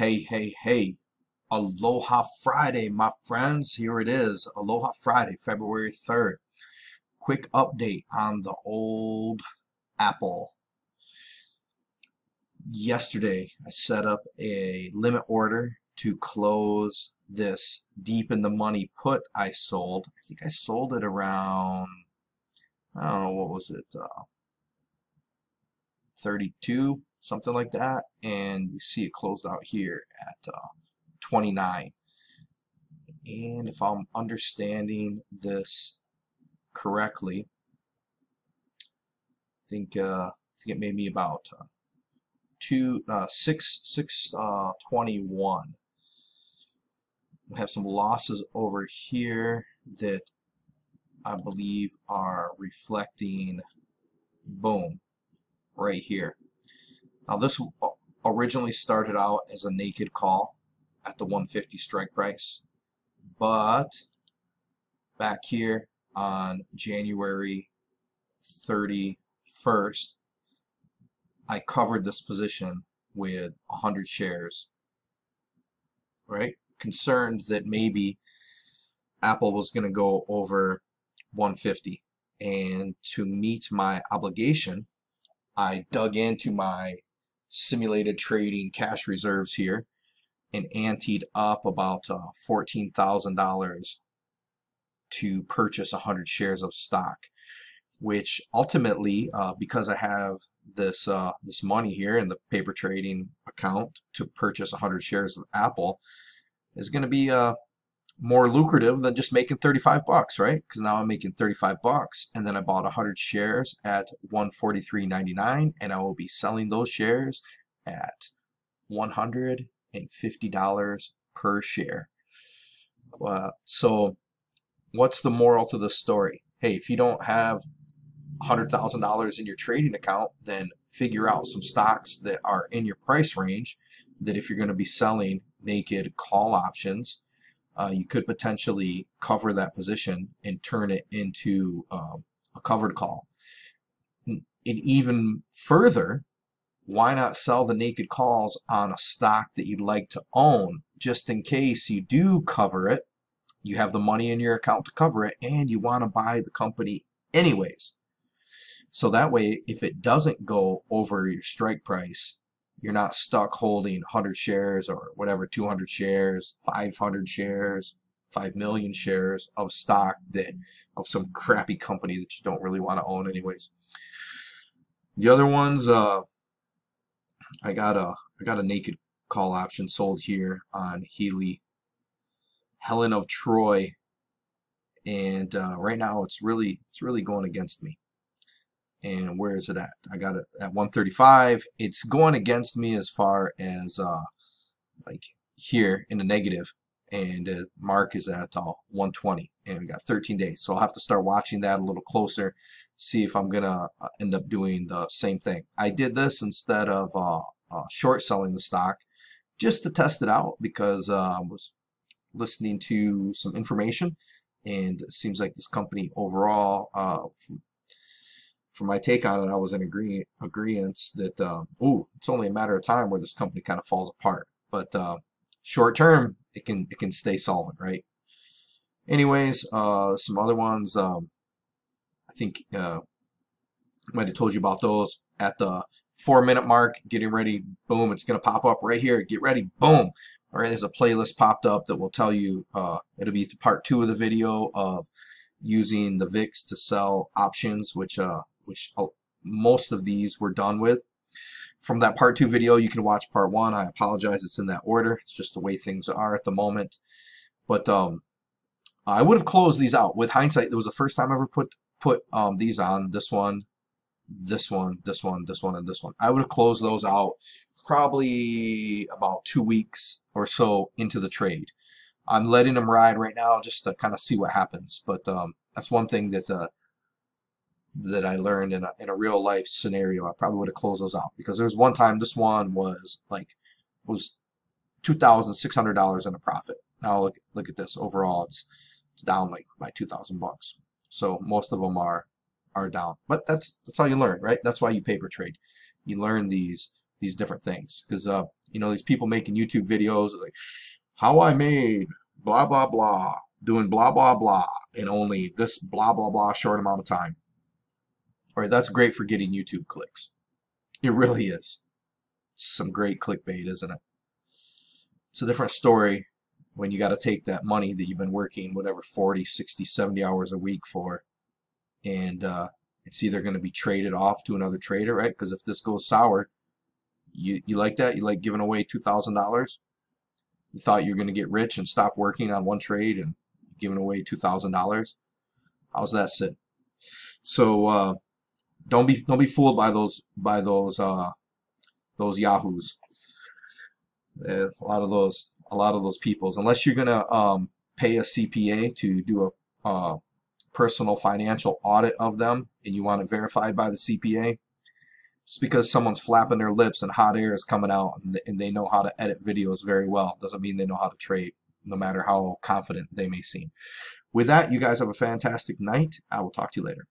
Hey, hey, hey. Aloha Friday, my friends. Here it is. Aloha Friday, February 3rd. Quick update on the old Apple. Yesterday, I set up a limit order to close this deep in the money put I sold. I think I sold it around, I don't know, what was it, uh, 32, something like that. And we see it closed out here at uh, 29. And if I'm understanding this correctly, I think, uh, I think it made me about uh, two, uh, six, six, uh, 21. We have some losses over here that I believe are reflecting, boom, right here. Now this originally started out as a naked call at the 150 strike price, but back here on January 31st, I covered this position with 100 shares, right? Concerned that maybe Apple was going to go over 150. And to meet my obligation, I dug into my simulated trading cash reserves here and anteed up about uh, $14,000 to purchase 100 shares of stock, which ultimately, uh, because I have this uh, this money here in the paper trading account to purchase 100 shares of Apple, is going to be uh, more lucrative than just making 35 bucks, right? Because now I'm making 35 bucks, and then I bought 100 shares at 143.99, and I will be selling those shares at 100 and $50 per share. Uh, so what's the moral to the story? Hey, if you don't have $100,000 in your trading account, then figure out some stocks that are in your price range that if you're going to be selling naked call options, uh, you could potentially cover that position and turn it into um, a covered call. And even further, why not sell the naked calls on a stock that you'd like to own just in case you do cover it you have the money in your account to cover it and you want to buy the company anyways so that way if it doesn't go over your strike price you're not stuck holding 100 shares or whatever 200 shares 500 shares 5 million shares of stock that of some crappy company that you don't really want to own anyways. The other ones uh, I got a I got a naked call option sold here on Healy. Helen of Troy. And uh, right now it's really it's really going against me and where is it at? I got it at 135 it's going against me as far as uh, like here in the negative and uh, mark is at uh, 120 and we got 13 days. So I'll have to start watching that a little closer see if I'm gonna uh, end up doing the same thing. I did this instead of uh, uh, short selling the stock just to test it out because uh, I was listening to some information and it seems like this company overall from, from my take on it I was in agree agreement that oh it's only a matter of time where this company kind of falls apart but short term it can it can stay solvent, right? Anyways, uh, some other ones. Um, I think uh, might have told you about those at the four minute mark. Getting ready, boom! It's gonna pop up right here. Get ready, boom! All right, there's a playlist popped up that will tell you. Uh, it'll be part two of the video of using the VIX to sell options, which uh, which most of these were done with from that part two video, you can watch part one. I apologize, it's in that order. It's just the way things are at the moment. But um, I would have closed these out. With hindsight, it was the first time I ever put put um, these on. This one, this one, this one, this one, and this one. I would have closed those out probably about two weeks or so into the trade. I'm letting them ride right now just to kind of see what happens. But um, that's one thing that uh, that I learned in a, in a real life scenario, I probably would have closed those out because there was one time this one was like was two thousand six hundred dollars in a profit. Now look look at this overall, it's it's down like by two thousand bucks. So most of them are are down, but that's that's how you learn, right? That's why you paper trade. You learn these these different things because uh, You know, these people making YouTube videos like how I made blah blah blah, doing blah blah blah in only this blah blah blah short amount of time. All right, that's great for getting YouTube clicks. It really is. It's some great clickbait, isn't it? It's a different story when you got to take that money that you've been working whatever 40, 60, 70 hours a week for and uh, it's either going to be traded off to another trader, right? Because if this goes sour, you, you like that? You like giving away $2,000? You thought you were going to get rich and stop working on one trade and giving away $2,000? How's that sit? So uh, don't be don't be fooled by those by those uh, those yahoos. a lot of those a lot of those peoples. Unless you're gonna um, pay a CPA to do a uh, personal financial audit of them and you want it verified by the CPA, just because someone's flapping their lips and hot air is coming out and they know how to edit videos very well doesn't mean they know how to trade, no matter how confident they may seem. With that, you guys have a fantastic night. I will talk to you later.